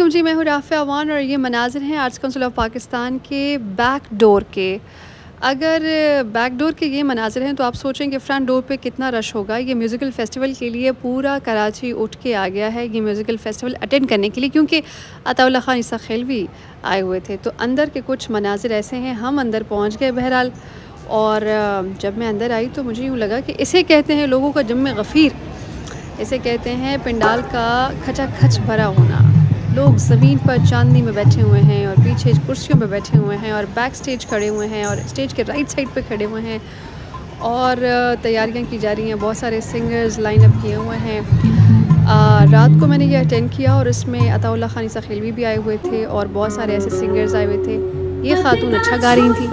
अस्सलाम जी, मैं हूँ राफ़ अवान और ये मनाजिर हैं आर्ट्स काउंसिल ऑफ़ पाकिस्तान के बैक डोर के। अगर बैक डोर के ये मनाजिर हैं तो आप सोचें कि फ्रंट डोर पे कितना रश होगा। ये म्यूज़िकल फ़ेस्टिवल के लिए पूरा कराची उठ के आ गया है ये म्यूज़िकल फ़ेस्टिवल अटेंड करने के लिए क्योंकि अताउल्ला ख़ान ईसा खेलवी आए हुए थे। तो अंदर के कुछ मनाजिर ऐसे हैं, हम अंदर पहुँच गए बहरहाल। और जब मैं अंदर आई तो मुझे यूँ लगा कि इसे कहते हैं लोगों का जम गफ़ीर। इसे कहते हैं पिंडाल का खचा खच भरा होना। लोग ज़मीन पर चांदनी में बैठे हुए हैं और पीछे कुर्सियों में बैठे हुए हैं और बैक स्टेज खड़े हुए हैं और स्टेज के राइट साइड पे खड़े हुए हैं और तैयारियाँ की जा रही हैं। बहुत सारे सिंगर्स लाइन अप किए हुए हैं। रात को मैंने ये अटेंड किया और इसमें अताउल्ला खानी सखेलवी भी आए हुए थे और बहुत सारे ऐसे सिंगर्स आए हुए थे। ये खातून अच्छा गा रही थी।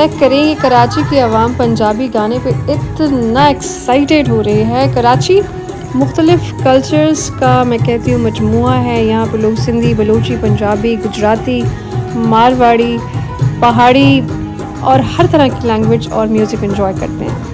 चेक करें कि कराची की आवाम पंजाबी गाने पे इतना एक्साइटेड हो रही है। कराची मुख्तलिफ़ कल्चर्स का मैं कहती हूँ मजमु है। यहाँ पर लोग सिंधी, बलोची, पंजाबी, गुजराती, मारवाड़ी, पहाड़ी और हर तरह की लैंग्वेज और म्यूज़िक इन्जॉय करते हैं।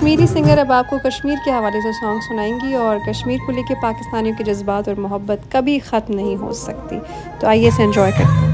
कश्मीरी सिंगर अब आपको कश्मीर के हवाले से सॉन्ग सुनाएँगी और कश्मीर को लेकर पाकिस्तानियों के जज्बात और मोहब्बत कभी ख़त्म नहीं हो सकती। तो आइए इसे इन्जॉय करते हैं।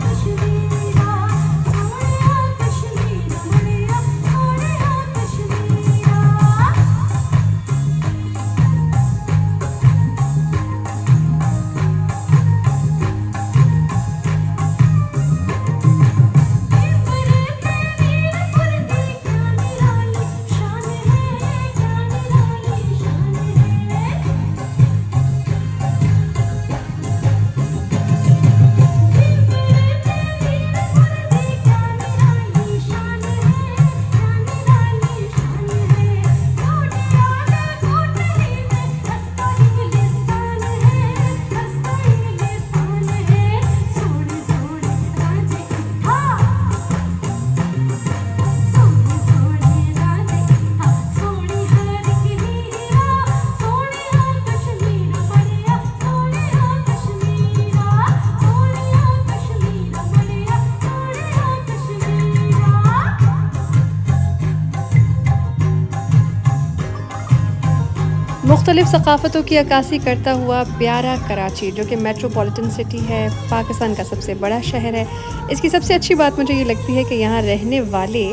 मुख्तलिफ़ सकाफ़तों की अक्सी करता हुआ प्यारा कराची, जो कि मेट्रोपॉलिटन सिटी है, पाकिस्तान का सबसे बड़ा शहर है। इसकी सबसे अच्छी बात मुझे ये लगती है कि यहाँ रहने वाले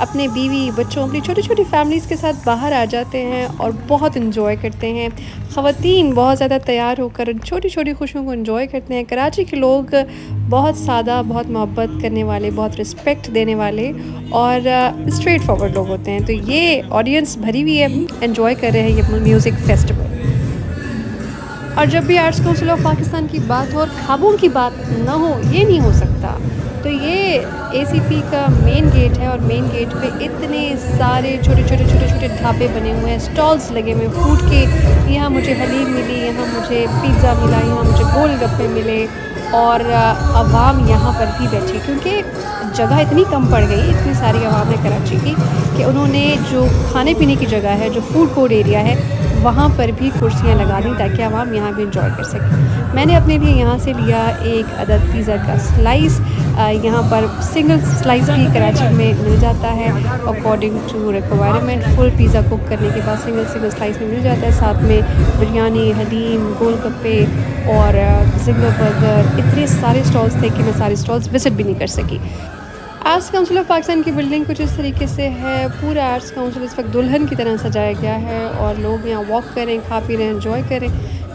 अपने बीवी बच्चों अपनी छोटी छोटी फैमिलीज़ के साथ बाहर आ जाते हैं और बहुत इन्जॉय करते हैं। ख़वातीन बहुत ज़्यादा तैयार होकर छोटी छोटी खुशियों को इन्जॉय करते हैं। कराची के लोग बहुत सादा, बहुत मोहब्बत करने वाले, बहुत रिस्पेक्ट देने वाले और स्ट्रेट फॉरवर्ड लोग होते हैं। तो ये ऑडियंस भरी हुई है। इन्जॉय कर रहे हैं ये म्यूज़िक फेस्टिवल और जब भी आर्ट्स काउंसिल ऑफ़ पाकिस्तान की बात हो और ख्वाबों की बात ना हो, ये नहीं हो सकता। तो ये एसीपी का मेन गेट है और मेन गेट पे इतने सारे छोटे छोटे छोटे छोटे ढाबे बने हुए हैं। स्टॉल्स लगे हुए फ़ूड के यहाँ मुझे हलीम मिली, यहाँ मुझे पिज़्ज़ा मिला, यहाँ मुझे गोल गप्पे मिले और आवाम यहाँ पर भी बैठी क्योंकि जगह इतनी कम पड़ गई, इतनी सारी आवाम है कराची की कि उन्होंने जो खाने पीने की जगह है, जो फ़ूड कोर्ट एरिया है वहाँ पर भी कुर्सियाँ लगा दी ताकि आवाम यहाँ भी इंजॉय कर सकें। मैंने अपने लिए यहाँ से लिया एक अदद पिज़्ज़ा का स्लाइस यहाँ पर सिंगल स्लाइस भी कराची में मिल जाता है। According to requirement full pizza cook करने के बाद सिंगल सिंगल स्लाइस में मिल जाता है। साथ में बिरयानी हलीम गोलगप्पे और जिंगर बर्गर इतने सारे स्टॉल्स थे कि मैं सारे स्टॉल्स विज़िट भी नहीं कर सकी। आर्ट्स काउंसिल ऑफ़ पाकिस्तान की बिल्डिंग कुछ इस तरीके से है। पूरा आर्ट्स काउंसिल इस वक्त दुल्हन की तरह सजाया गया है और लोग यहाँ वॉक करें खा पी रहे हैं इन्जॉय करें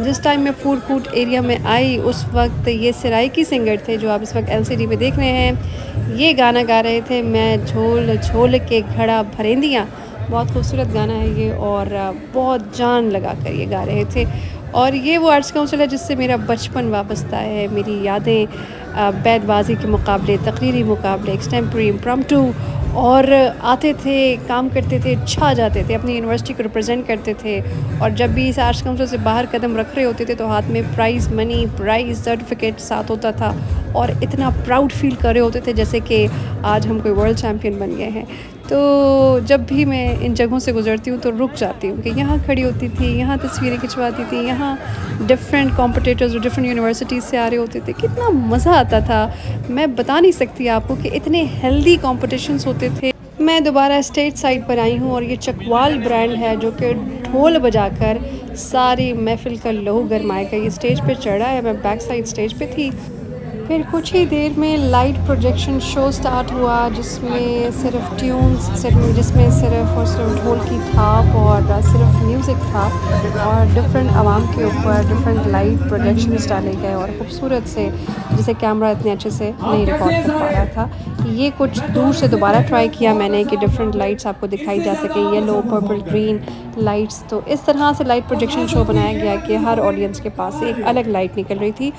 जिस टाइम मैं फ़ूड कोर्ट एरिया में आई, उस वक्त ये सराइकी सिंगर थे जो आप इस वक्त एलसीडी में देख रहे हैं। ये गाना गा रहे थे, मैं झोल झोल के घड़ा भरेंदियाँ। बहुत खूबसूरत गाना है ये और, बहुत जान लगा कर ये गा रहे थे। और ये वो आर्ट्स काउंसिल है जिससे मेरा बचपन वाबस्ता है, मेरी यादें बैतबाजी के मुकाबले, तकरीरी मुकाबले एक्सटेम्प्री इम्प्रम्टू और आते थे, काम करते थे, छा जाते थे, अपनी यूनिवर्सिटी को रिप्रेजेंट करते थे। और जब भी इस आर्ट्स काउंसिल से बाहर कदम रख रहे होते थे तो हाथ में प्राइज़ मनी प्राइज़ सर्टिफिकेट साथ होता था। और इतना प्राउड फील कर रहे होते थे, जैसे कि आज हम कोई वर्ल्ड चैम्पियन बन गए हैं। तो जब भी मैं इन जगहों से गुज़रती हूँ तो रुक जाती हूँ कि यहाँ खड़ी होती थी, यहाँ तस्वीरें खिंचवाती थी, यहाँ डिफरेंट कॉम्पिटिटर्स और डिफरेंट यूनिवर्सिटीज़ से आ रहे होते थे। कितना मज़ा आता था। मैं बता नहीं सकती आपको कि इतने हेल्दी कॉम्पिटिशन्स होते थे। मैं दोबारा स्टेट साइड पर आई हूँ और ये चकवाल ब्रांड है जो कि ढोल बजाकर सारी महफिल का लहू गरमाएगा ये स्टेज पे चढ़ा है, मैं बैक साइड स्टेज पे थी। फिर कुछ ही देर में लाइट प्रोजेक्शन शो स्टार्ट हुआ, जिसमें सिर्फ़ ट्यून्स सिर्फ़ जिसमें सिर्फ़ और सिर्फ़ ढोल की थाप और सिर्फ़ म्यूज़िक था और डिफरेंट आवाम के ऊपर डिफरेंट लाइट प्रोजेक्शंस डाले गए और ख़ूबसूरत से, जिसे कैमरा इतने अच्छे से नहीं रिकॉर्ड कर पा रहा था। ये कुछ दूर से दोबारा ट्राई किया मैंने कि डिफरेंट लाइट्स आपको दिखाई जा सके येलो पर्पल ग्रीन लाइट्स तो इस तरह से लाइट प्रोजेक्शन शो बनाया गया कि हर ऑडियंस के पास एक अलग लाइट निकल रही थी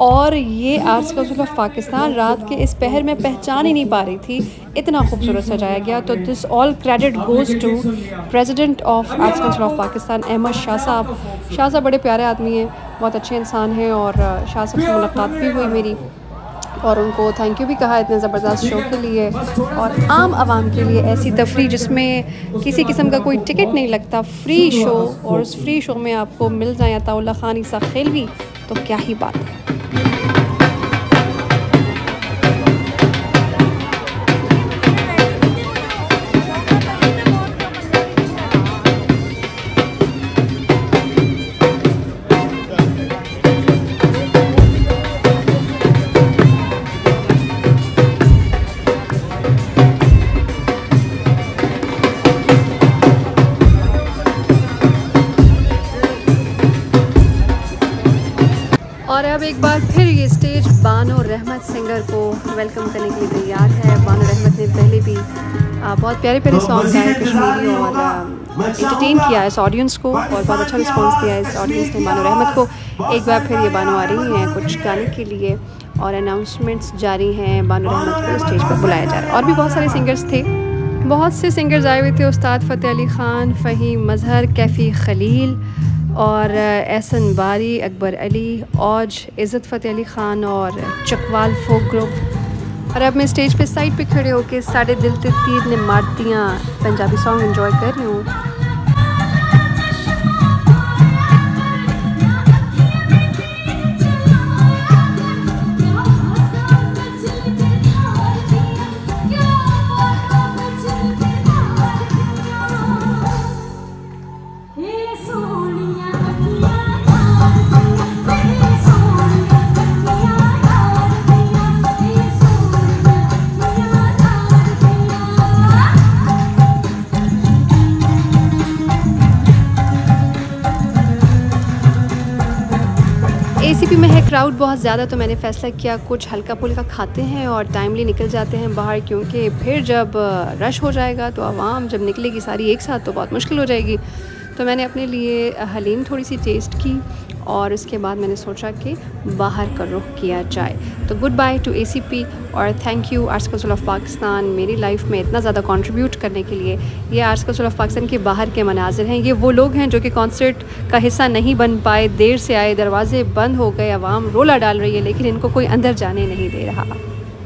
और ये आर्ट्स काउंसिल ऑफ़ पाकिस्तान रात के इस पहर में पहचान ही नहीं पा रही थी, इतना खूबसूरत सजाया गया। तो this all credit goes to president of arts council of Pakistan, Ahmad Shah साहब। शाह साहब बड़े प्यारे आदमी हैं, बहुत अच्छे इंसान हैं और शाह साहब से मुलाकात भी हुई मेरी और उनको थैंक यू भी कहा इतने ज़बरदस्त शो के लिए और आम आवाम के लिए ऐसी तफरी जिसमें किसी किस्म का कोई टिकट नहीं लगता फ्री शो और उस फ्री शो में आपको मिल जाए अताउल्ला खान ईसा खेलवी। तो क्या ही बात है। रहमत सिंगर को वेलकम करने के लिए तैयार है। बानो रहमत ने पहले भी बहुत प्यारे प्यारे सॉन्ग गाए कश्मीरी और इंटरटेन किया इस ऑडियंस को और बहुत अच्छा रिस्पांस दिया इस ऑडियंस ने बानो रहमत को। एक बार फिर ये बानो आ रही हैं कुछ गाने के लिए और अनाउंसमेंट्स जारी हैं बानो रहमत को स्टेज पर बुलाया जा रहा है। और भी बहुत सारे सिंगर्स थे। बहुत से सिंगर्स आए हुए थे उस्ताद फ़तेह अली ख़ान फ़हीम मज़हर कैफ़ी खलील और एहसन बारी, अकबर अली, औज, इज़्ज़त फ़तेह अली ख़ान और चकवाल फोक ग्रुप। और अब मैं स्टेज पे साइड पे खड़े होकर साढ़े दिल तीर ने मारतियाँ पंजाबी सॉन्ग एंजॉय कर रही हूँ। क्राउड बहुत ज़्यादा तो मैंने फ़ैसला किया कुछ हल्का फुल्का खाते हैं और टाइमली निकल जाते हैं बाहर, क्योंकि फिर जब रश हो जाएगा तो आवाम जब निकलेगी सारी एक साथ तो बहुत मुश्किल हो जाएगी। तो मैंने अपने लिए हलीम थोड़ी सी टेस्ट की और उसके बाद मैंने सोचा कि बाहर का रुख किया जाए। तो गुड बाय टू एसीपी और thank you arts council of Pakistan मेरी लाइफ में इतना ज़्यादा कंट्रीब्यूट करने के लिए। ये आर्ट्स काउंसिल ऑफ़ पाकिस्तान के बाहर के मनाजिर हैं। ये वो लोग हैं जो कि कॉन्सर्ट का हिस्सा नहीं बन पाए। देर से आए, दरवाजे बंद हो गए आवाम रोला डाल रही है, लेकिन इनको कोई अंदर जाने नहीं दे रहा।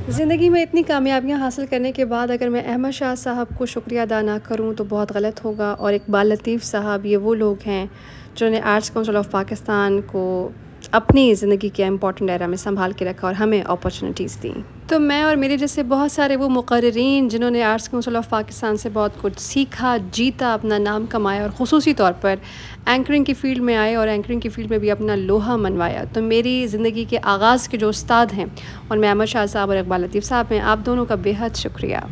ज़िंदगी में इतनी कामयाबियाँ हासिल करने के बाद अगर मैं अहमद शाह साहब को शुक्रिया अदा ना करूँ तो बहुत गलत होगा। और इकबाल लतीफ़ साहब, ये वो लोग हैं जिन्होंने आर्ट्स काउंसिल ऑफ़ पाकिस्तान को अपनी ज़िंदगी के इंपॉर्टेंट एरा में संभाल के रखा और हमें अपॉर्चुनिटीज़ दी। तो मैं और मेरे जैसे बहुत सारे वो मुकर्रीन जिन्होंने आर्ट्स काउंसिल ऑफ़ पाकिस्तान से बहुत कुछ सीखा, जीता, अपना नाम कमाया और खसूसी तौर पर एंकरिंग की फ़ील्ड में आए और एंकरिंग की फ़ील्ड में भी अपना लोहा मनवाया। तो मेरी ज़िंदगी के आगाज़ के जो उस्ताद हैं, और मैं अहमद शाह साहब और इकबाल लतीफ़ साहब हैं, आप दोनों का बेहद शुक्रिया।